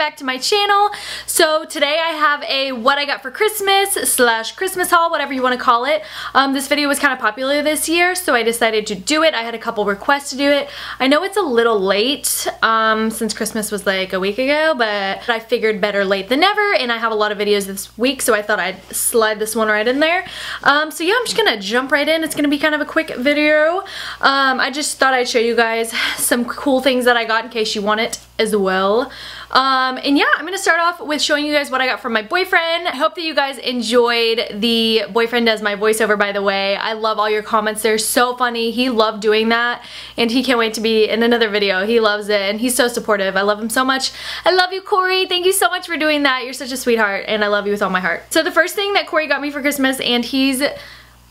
back to my channel. So today I have a what I got for Christmas slash Christmas haul, whatever you want to call it. Um, this video was kind of popular this year, so I decided to do it. I had a couple requests to do it. I know it's a little late um, since Christmas was like a week ago, but I figured better late than never, and I have a lot of videos this week, so I thought I'd slide this one right in there. Um, so yeah, I'm just gonna jump right in. It's gonna be kind of a quick video. Um, I just thought I'd show you guys some cool things that I got in case you want it as well. Um, and yeah, I'm gonna start off with showing you guys what I got from my boyfriend. I hope that you guys enjoyed the boyfriend does my voiceover by the way. I love all your comments. They're so funny. He loved doing that and he can't wait to be in another video. He loves it and he's so supportive. I love him so much. I love you, Corey. Thank you so much for doing that. You're such a sweetheart and I love you with all my heart. So the first thing that Corey got me for Christmas and he's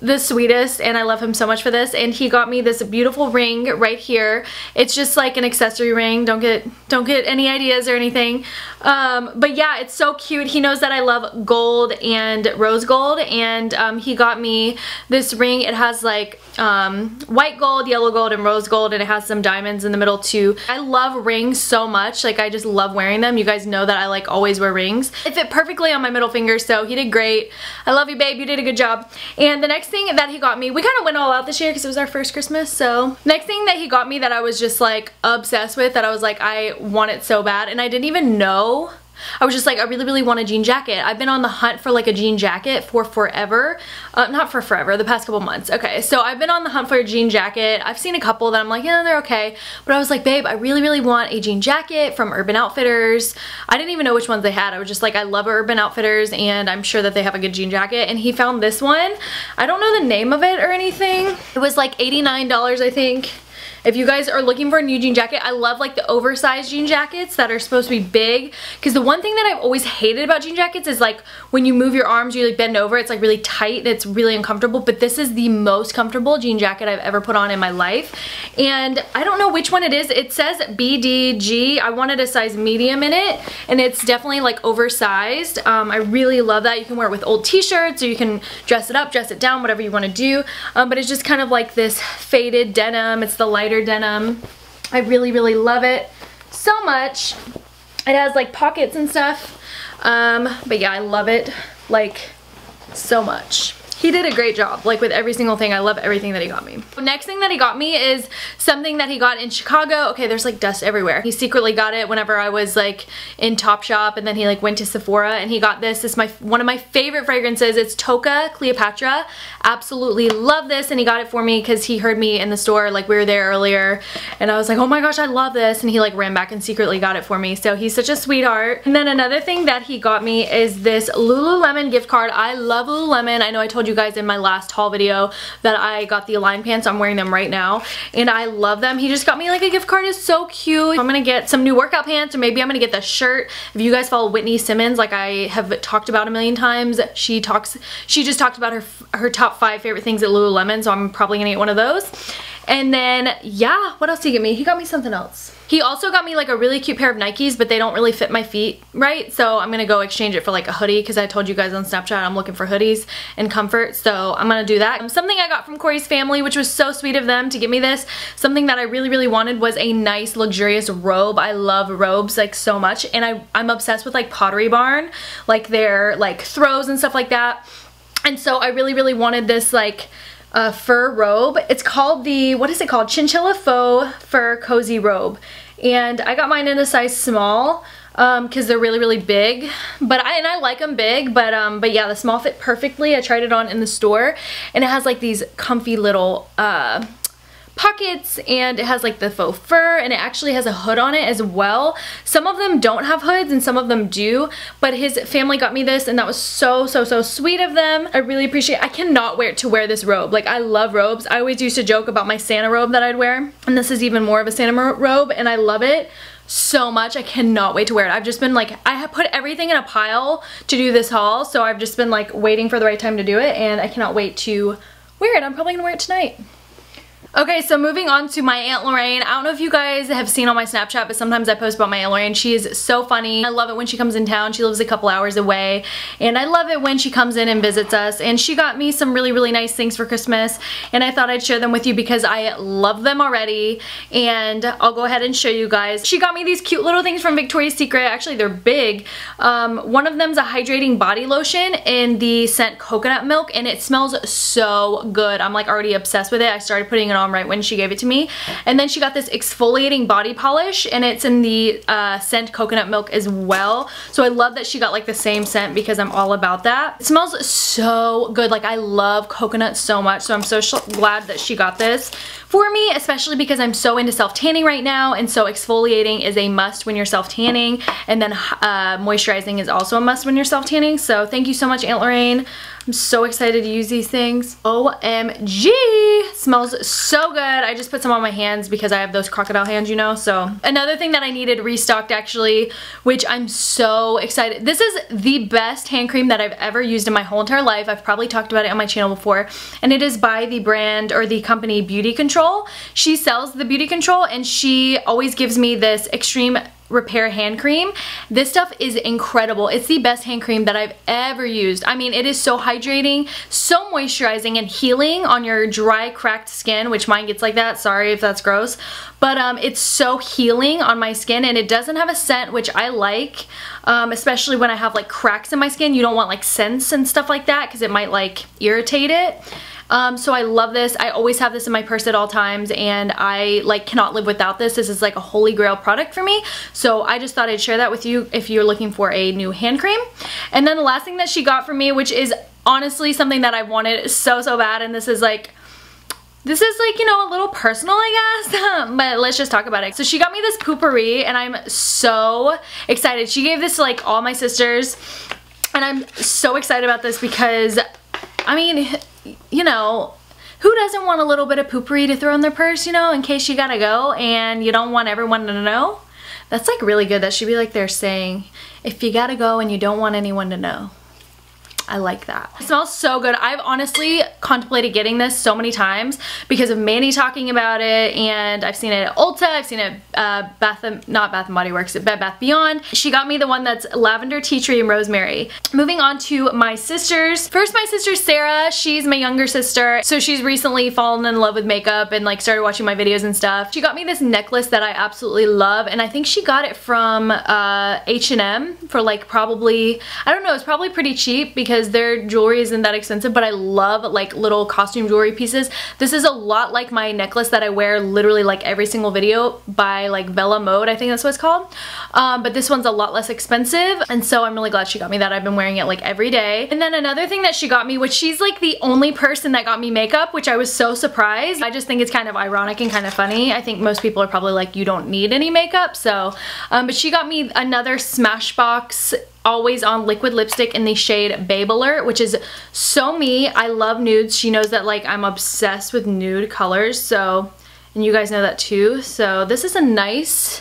the sweetest and I love him so much for this. And he got me this beautiful ring right here. It's just like an accessory ring. Don't get don't get any ideas or anything. Um, but yeah it's so cute. He knows that I love gold and rose gold. And um, he got me this ring. It has like um, white gold yellow gold and rose gold and it has some diamonds in the middle too. I love rings so much. Like I just love wearing them. You guys know that I like always wear rings. It fit perfectly on my middle finger so he did great. I love you babe. You did a good job. And the next next thing that he got me, we kind of went all out this year because it was our first Christmas, so. Next thing that he got me that I was just like obsessed with, that I was like, I want it so bad, and I didn't even know I was just like, I really, really want a jean jacket. I've been on the hunt for like a jean jacket for forever. Uh, not for forever, the past couple months. Okay, so I've been on the hunt for a jean jacket. I've seen a couple that I'm like, yeah, they're okay. But I was like, babe, I really, really want a jean jacket from Urban Outfitters. I didn't even know which ones they had. I was just like, I love Urban Outfitters and I'm sure that they have a good jean jacket. And he found this one. I don't know the name of it or anything. It was like $89, I think. If you guys are looking for a new jean jacket, I love like the oversized jean jackets that are supposed to be big. Because the one thing that I've always hated about jean jackets is like when you move your arms, you like bend over, it's like really tight and it's really uncomfortable. But this is the most comfortable jean jacket I've ever put on in my life. And I don't know which one it is. It says BDG. I wanted a size medium in it. And it's definitely like oversized. Um, I really love that. You can wear it with old t-shirts or you can dress it up, dress it down, whatever you want to do. Um, but it's just kind of like this faded denim. It's the light lighter denim. I really, really love it so much. It has like pockets and stuff. Um, but yeah, I love it like so much he did a great job like with every single thing. I love everything that he got me. Next thing that he got me is something that he got in Chicago. Okay there's like dust everywhere. He secretly got it whenever I was like in Topshop and then he like went to Sephora and he got this. It's my one of my favorite fragrances. It's Tocca Cleopatra. Absolutely love this and he got it for me because he heard me in the store like we were there earlier and I was like oh my gosh I love this and he like ran back and secretly got it for me. So he's such a sweetheart. And then another thing that he got me is this Lululemon gift card. I love Lululemon. I know I told you guys in my last haul video that I got the Align pants. I'm wearing them right now and I love them. He just got me like a gift card. It's so cute. I'm gonna get some new workout pants or maybe I'm gonna get the shirt. If you guys follow Whitney Simmons like I have talked about a million times, she talks, she just talked about her, her top five favorite things at Lululemon so I'm probably gonna get one of those. And then, yeah, what else did he get me? He got me something else. He also got me like a really cute pair of Nikes, but they don't really fit my feet right. So I'm gonna go exchange it for like a hoodie because I told you guys on Snapchat I'm looking for hoodies and comfort. So I'm gonna do that. Um, something I got from Corey's family, which was so sweet of them to give me this. Something that I really, really wanted was a nice, luxurious robe. I love robes like so much. And I, I'm obsessed with like Pottery Barn, like their like throws and stuff like that. And so I really, really wanted this like uh, fur robe. It's called the, what is it called? Chinchilla Faux Fur Cozy Robe. And I got mine in a size small because um, they're really really big but I and I like them big but um but yeah the small fit perfectly I tried it on in the store and it has like these comfy little uh pockets and it has like the faux fur and it actually has a hood on it as well. Some of them don't have hoods and some of them do, but his family got me this and that was so, so, so sweet of them. I really appreciate I cannot wait to wear this robe. Like I love robes. I always used to joke about my Santa robe that I'd wear and this is even more of a Santa robe and I love it so much. I cannot wait to wear it. I've just been like, I have put everything in a pile to do this haul, so I've just been like waiting for the right time to do it, and I cannot wait to wear it. I'm probably gonna wear it tonight. Okay, so moving on to my Aunt Lorraine. I don't know if you guys have seen on my Snapchat, but sometimes I post about my Aunt Lorraine. She is so funny. I love it when she comes in town. She lives a couple hours away. And I love it when she comes in and visits us. And she got me some really, really nice things for Christmas. And I thought I'd share them with you because I love them already. And I'll go ahead and show you guys. She got me these cute little things from Victoria's Secret. Actually, they're big. Um, one of them is a hydrating body lotion in the scent coconut milk. And it smells so good. I'm like already obsessed with it. I started putting it on right when she gave it to me. And then she got this exfoliating body polish and it's in the uh, scent coconut milk as well. So I love that she got like the same scent because I'm all about that. It smells so good. Like I love coconut so much. So I'm so glad that she got this for me, especially because I'm so into self-tanning right now. And so exfoliating is a must when you're self-tanning. And then uh, moisturizing is also a must when you're self-tanning. So thank you so much, Aunt Lorraine. I'm so excited to use these things. OMG! Smells so good. I just put some on my hands because I have those crocodile hands, you know? So another thing that I needed restocked actually, which I'm so excited. This is the best hand cream that I've ever used in my whole entire life. I've probably talked about it on my channel before. And it is by the brand or the company BeautiControl. She sells the BeautiControl and she always gives me this extreme repair hand cream. This stuff is incredible. It's the best hand cream that I've ever used. I mean, it is so hydrating, so moisturizing and healing on your dry, cracked skin, which mine gets like that. Sorry if that's gross. But um, it's so healing on my skin and it doesn't have a scent, which I like, um, especially when I have like cracks in my skin. You don't want like scents and stuff like that because it might like irritate it. Um, so I love this. I always have this in my purse at all times and I like cannot live without this. This is like a holy grail product for me. So I just thought I'd share that with you if you're looking for a new hand cream. And then the last thing that she got for me, which is honestly something that I wanted so, so bad. And this is like this is like, you know, a little personal, I guess, but let's just talk about it. So she got me this Poo-Pourri and I'm so excited. She gave this to like all my sisters and I'm so excited about this because, I mean, you know, who doesn't want a little bit of Poo-Pourri to throw in their purse, you know, in case you gotta go and you don't want everyone to know? That's like really good. That should be like they're saying, if you gotta go and you don't want anyone to know. I like that. It smells so good. I've honestly contemplated getting this so many times because of Manny talking about it and I've seen it at Ulta, I've seen it uh, Bath, not Bath & Body Works, at Bed Bath Beyond. She got me the one that's lavender, tea tree, and rosemary. Moving on to my sisters. First, my sister Sarah, she's my younger sister. So she's recently fallen in love with makeup and like started watching my videos and stuff. She got me this necklace that I absolutely love and I think she got it from uh, H&M for like probably, I don't know, it's probably pretty cheap because because their jewelry isn't that expensive, but I love like little costume jewelry pieces. This is a lot like my necklace that I wear literally like every single video by like Vella Mode, I think that's what it's called. Um, but this one's a lot less expensive, and so I'm really glad she got me that. I've been wearing it like every day. And then another thing that she got me, which she's like the only person that got me makeup, which I was so surprised. I just think it's kind of ironic and kind of funny. I think most people are probably like, you don't need any makeup, so. Um, but she got me another Smashbox always on liquid lipstick in the shade Babe Alert, which is so me. I love nudes. She knows that like I'm obsessed with nude colors, so, and you guys know that too. So this is a nice,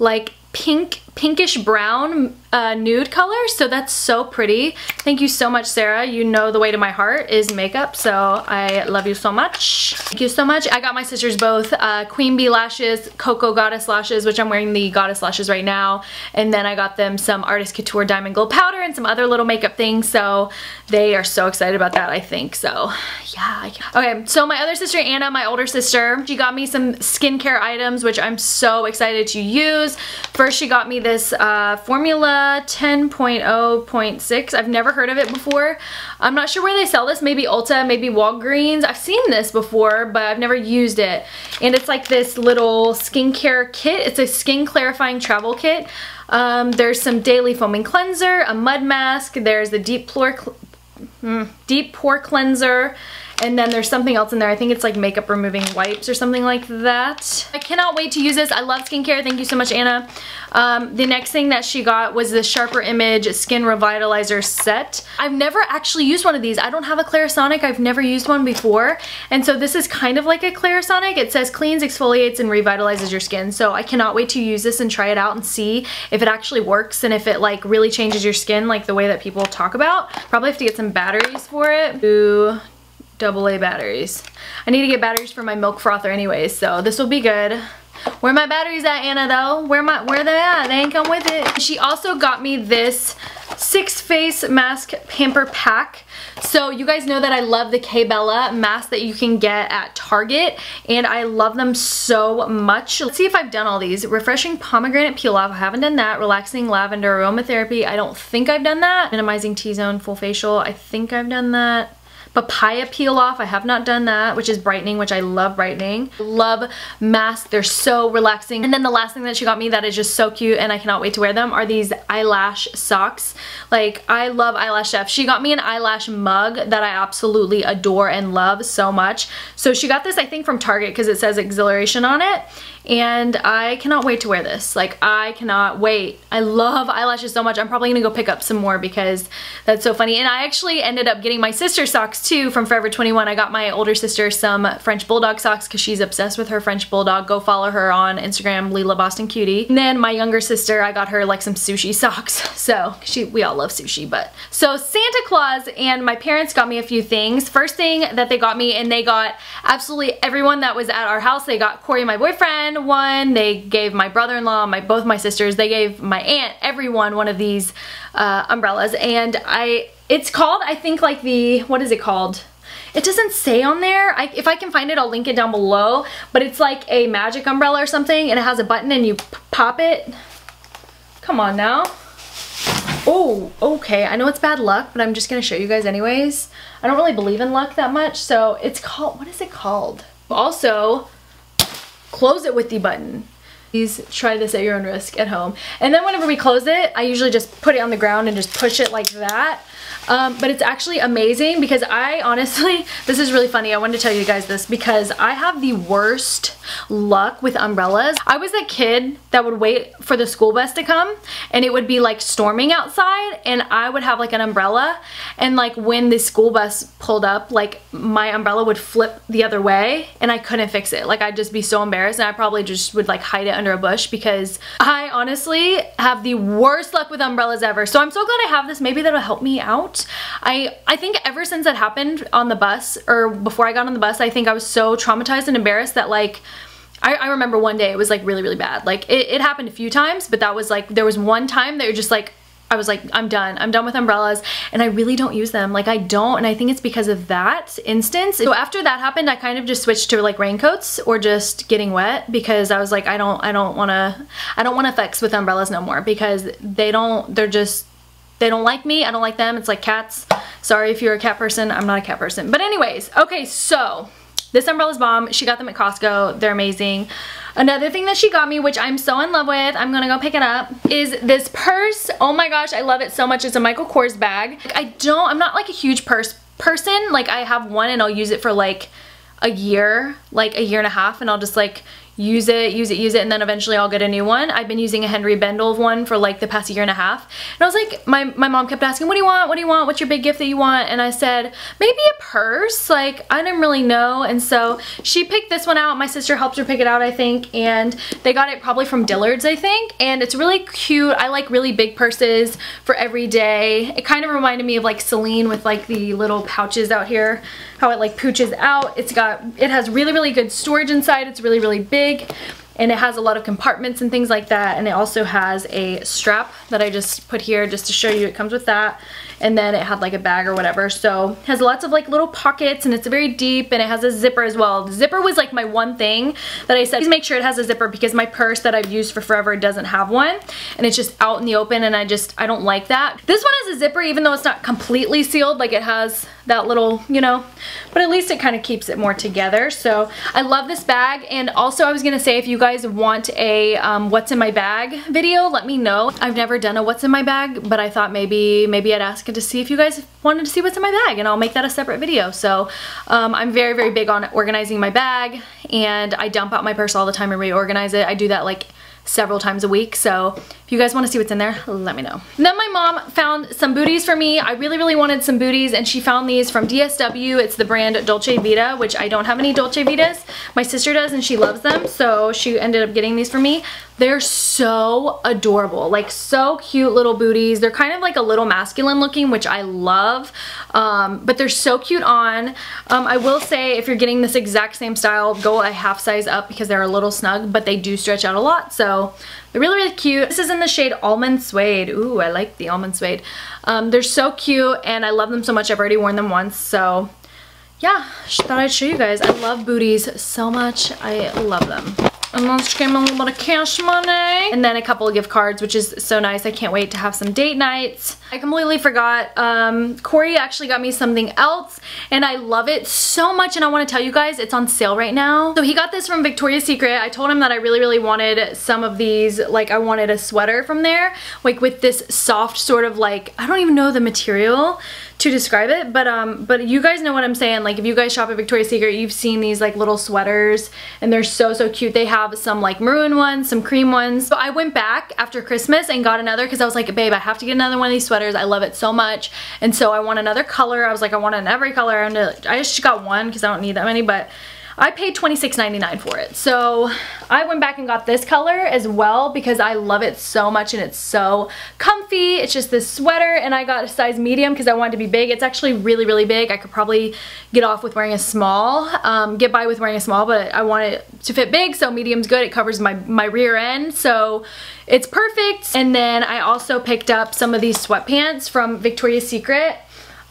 like pink pinkish brown uh, nude color so that's so pretty. Thank you so much Sarah. You know the way to my heart is makeup so I love you so much. Thank you so much. I got my sisters both uh, Queen Bee lashes Cocoa Goddess lashes which I'm wearing the Goddess lashes right now and then I got them some Artist Couture Diamond Gold powder and some other little makeup things so they are so excited about that I think so yeah okay so my other sister Anna my older sister she got me some skincare items which I'm so excited to use. First she got me this uh, Formula 10.0.6. I've never heard of it before. I'm not sure where they sell this. Maybe Ulta, maybe Walgreens. I've seen this before, but I've never used it. And it's like this little skincare kit. It's a skin clarifying travel kit. Um, there's some daily foaming cleanser, a mud mask. There's the deep pore, mm, deep pore cleanser. And then there's something else in there. I think it's like makeup removing wipes or something like that. I cannot wait to use this. I love skincare. Thank you so much, Anna. Um, the next thing that she got was the Sharper Image Skin Revitalizer Set. I've never actually used one of these. I don't have a Clarisonic. I've never used one before. And so this is kind of like a Clarisonic. It says cleans, exfoliates, and revitalizes your skin. So I cannot wait to use this and try it out and see if it actually works and if it like really changes your skin like the way that people talk about. Probably have to get some batteries for it. Ooh, double A batteries. I need to get batteries for my milk frother anyways, so this will be good. Where my batteries at, Anna, though? Where my where they at? They ain't come with it. She also got me this six face mask pamper pack. So you guys know that I love the Que Bella mask that you can get at Target and I love them so much. Let's see if I've done all these. Refreshing pomegranate peel off, I haven't done that. Relaxing lavender aromatherapy, I don't think I've done that. Minimizing T-zone full facial, I think I've done that papaya peel off. I have not done that, which is brightening, which I love brightening. Love masks. They're so relaxing. And then the last thing that she got me that is just so cute and I cannot wait to wear them are these eyelash socks. Like, I love Eyelash Chef. She got me an eyelash mug that I absolutely adore and love so much. So she got this, I think, from Target because it says exhilaration on it and I cannot wait to wear this. Like, I cannot wait. I love eyelashes so much. I'm probably gonna go pick up some more because that's so funny. And I actually ended up getting my sister socks too from Forever 21. I got my older sister some French Bulldog socks because she's obsessed with her French Bulldog. Go follow her on Instagram, Lila Boston Cutie. And then my younger sister, I got her like some sushi socks. So, she, we all love sushi, but. So Santa Claus and my parents got me a few things. First thing that they got me, and they got absolutely everyone that was at our house. They got Corey, my boyfriend, one, they gave my brother-in-law, my both my sisters, they gave my aunt, everyone one of these uh, umbrellas and I, it's called, I think like the, what is it called? It doesn't say on there. I, if I can find it, I'll link it down below. But it's like a magic umbrella or something and it has a button and you pop it. Come on now. Oh, okay. I know it's bad luck, but I'm just going to show you guys anyways. I don't really believe in luck that much. So it's called, what is it called? Also, close it with the button. Please try this at your own risk at home. And then whenever we close it, I usually just put it on the ground and just push it like that. Um, but it's actually amazing because I honestly, this is really funny. I wanted to tell you guys this because I have the worst luck with umbrellas. I was a kid that would wait for the school bus to come and it would be like storming outside and I would have like an umbrella and like when the school bus pulled up like my umbrella would flip the other way and I couldn't fix it. Like I'd just be so embarrassed and I probably just would like hide it under a bush because I honestly have the worst luck with umbrellas ever. So I'm so glad I have this. Maybe that'll help me out. I, I think ever since that happened on the bus or before I got on the bus, I think I was so traumatized and embarrassed that like I, I remember one day it was like really, really bad. Like it, it happened a few times, but that was like, there was one time that you're just like, I was like, I'm done. I'm done with umbrellas and I really don't use them. Like I don't and I think it's because of that instance. So after that happened, I kind of just switched to like raincoats or just getting wet because I was like, I don't, I don't want to, I don't want to fix with umbrellas no more because they don't, they're just, they don't like me. I don't like them. It's like cats. Sorry if you're a cat person. I'm not a cat person. But anyways, okay, so this umbrella's bomb. She got them at Costco. They're amazing. Another thing that she got me, which I'm so in love with, I'm gonna go pick it up, is this purse. Oh my gosh, I love it so much. It's a Michael Kors bag. I don't, I'm not like a huge purse person. Like I have one and I'll use it for like a year, like a year and a half, and I'll just like use it, use it, use it, and then eventually I'll get a new one. I've been using a Henri Bendel one for like the past year and a half. And I was like, my, my mom kept asking, what do you want? What do you want? What's your big gift that you want? And I said, maybe a purse. Like, I didn't really know. And so she picked this one out. My sister helped her pick it out, I think. And they got it probably from Dillard's, I think. And it's really cute. I like really big purses for every day. It kind of reminded me of like Celine with like the little pouches out here how it like pooches out. It's got, it has really, really good storage inside. It's really, really big and it has a lot of compartments and things like that. And it also has a strap that I just put here just to show you. It comes with that. And then it had like a bag or whatever. So has lots of like little pockets and it's very deep and it has a zipper as well. The zipper was like my one thing that I said please make sure it has a zipper because my purse that I've used for forever doesn't have one. And it's just out in the open and I just I don't like that. This one has a zipper even though it's not completely sealed. Like it has that little you know but at least it kind of keeps it more together so I love this bag and also I was gonna say if you guys want a um, what's in my bag video let me know I've never done a what's in my bag but I thought maybe maybe I'd ask it to see if you guys wanted to see what's in my bag and I'll make that a separate video. So um, I'm very, very big on organizing my bag and I dump out my purse all the time and reorganize it. I do that like several times a week. So you guys want to see what's in there, let me know. Then my mom found some booties for me. I really, really wanted some booties and she found these from DSW. It's the brand Dolce Vita, which I don't have any Dolce Vitas. My sister does and she loves them. So she ended up getting these for me. They're so adorable, like so cute little booties. They're kind of like a little masculine looking, which I love, um, but they're so cute on. Um, I will say if you're getting this exact same style, go a half size up because they're a little snug, but they do stretch out a lot, so they're really, really cute. This is in the shade Almond Suede. Ooh, I like the Almond Suede. Um, they're so cute, and I love them so much. I've already worn them once, so yeah, thought I'd show you guys. I love booties so much. I love them. And then she came a little bit of cash money. And then a couple of gift cards, which is so nice. I can't wait to have some date nights. I completely forgot. Um, Corey actually got me something else and I love it so much and I want to tell you guys it's on sale right now. So he got this from Victoria's Secret. I told him that I really, really wanted some of these, like I wanted a sweater from there, like with this soft sort of like, I don't even know the material to describe it, but um, but you guys know what I'm saying. Like if you guys shop at Victoria's Secret, you've seen these like little sweaters and they're so, so cute. They have some like maroon ones, some cream ones. So I went back after Christmas and got another because I was like, babe, I have to get another one of these sweaters. I love it so much. And so I want another color. I was like, I want it in every color. And I just got one because I don't need that many, but I paid $26.99 for it. So I went back and got this color as well because I love it so much and it's so comfy. It's just this sweater and I got a size medium because I wanted to be big. It's actually really, really big. I could probably get off with wearing a small, um, get by with wearing a small, but I want it to fit big so medium's good. It covers my, my rear end so it's perfect. And then I also picked up some of these sweatpants from Victoria's Secret.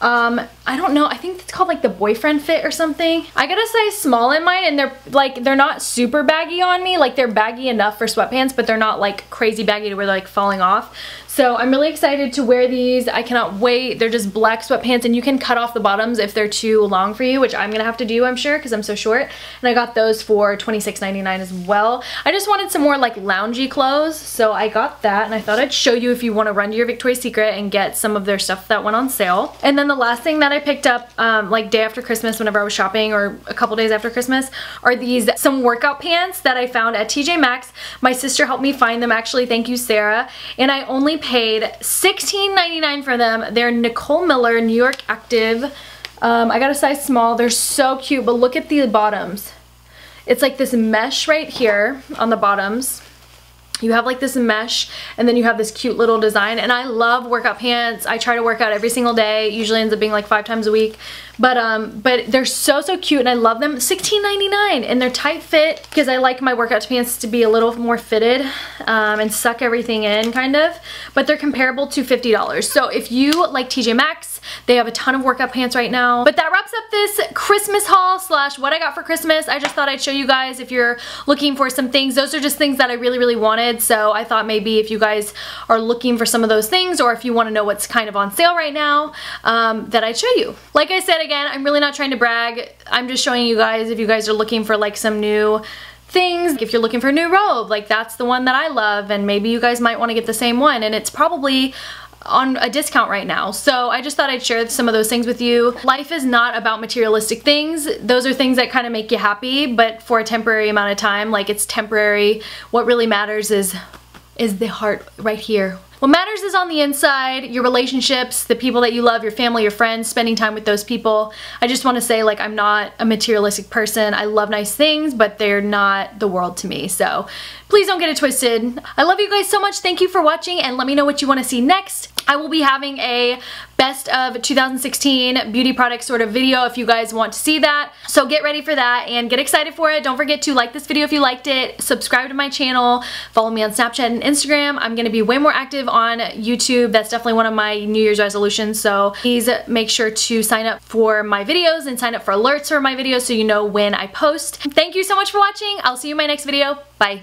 Um, I don't know, I think it's called like the boyfriend fit or something. I got a size small in mine and they're like, they're not super baggy on me. Like they're baggy enough for sweatpants, but they're not like crazy baggy to where they're like falling off. So I'm really excited to wear these. I cannot wait. They're just black sweatpants and you can cut off the bottoms if they're too long for you, which I'm gonna have to do, I'm sure, because I'm so short. And I got those for $26.99 as well. I just wanted some more like loungy clothes, so I got that and I thought I'd show you if you wanna run to your Victoria's Secret and get some of their stuff that went on sale. And then the last thing that I picked up um, like day after Christmas whenever I was shopping or a couple days after Christmas are these some workout pants that I found at TJ Maxx. My sister helped me find them actually, thank you Sarah. And I only paid paid $16.99 for them. They're Nicole Miller New York Active. Um, I got a size small. They're so cute, but look at the bottoms. It's like this mesh right here on the bottoms you have like this mesh and then you have this cute little design and I love workout pants. I try to work out every single day. usually ends up being like five times a week. But um, but they're so, so cute and I love them. $16.99 and they're tight fit because I like my workout pants to be a little more fitted um, and suck everything in kind of. But they're comparable to $50. So if you like TJ Maxx, they have a ton of workout pants right now. But that wraps up this Christmas haul slash what I got for Christmas. I just thought I'd show you guys if you're looking for some things. Those are just things that I really, really wanted. So I thought maybe if you guys are looking for some of those things or if you want to know what's kind of on sale right now, um, that I'd show you. Like I said, again, I'm really not trying to brag. I'm just showing you guys if you guys are looking for like some new things. If you're looking for a new robe, like that's the one that I love and maybe you guys might want to get the same one and it's probably on a discount right now. So I just thought I'd share some of those things with you. Life is not about materialistic things. Those are things that kind of make you happy, but for a temporary amount of time, like it's temporary. What really matters is is the heart right here what matters is on the inside, your relationships, the people that you love, your family, your friends, spending time with those people. I just want to say like I'm not a materialistic person. I love nice things, but they're not the world to me. So please don't get it twisted. I love you guys so much. Thank you for watching and let me know what you want to see next. I will be having a best of 2016 beauty product sort of video if you guys want to see that. So get ready for that and get excited for it. Don't forget to like this video if you liked it, subscribe to my channel, follow me on Snapchat and Instagram. I'm going to be way more active on YouTube. That's definitely one of my New Year's resolutions. So please make sure to sign up for my videos and sign up for alerts for my videos so you know when I post. Thank you so much for watching. I'll see you in my next video. Bye.